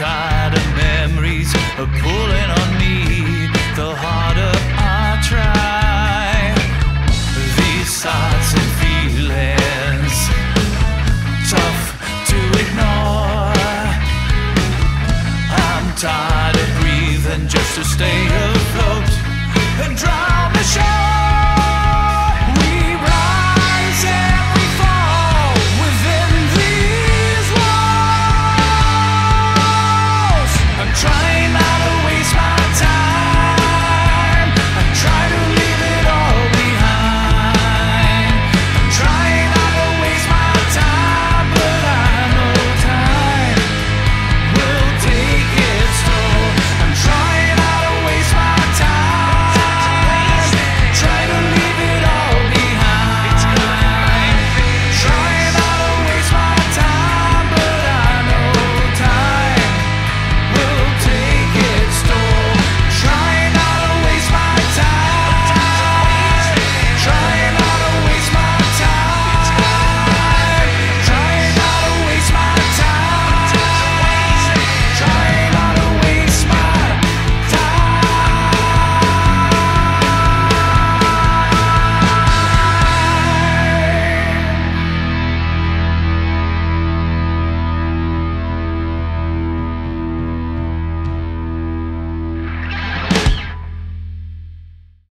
tired of memories are pulling on me. The harder I try, these thoughts and feelings tough to ignore. I'm tired of breathing just to stay afloat.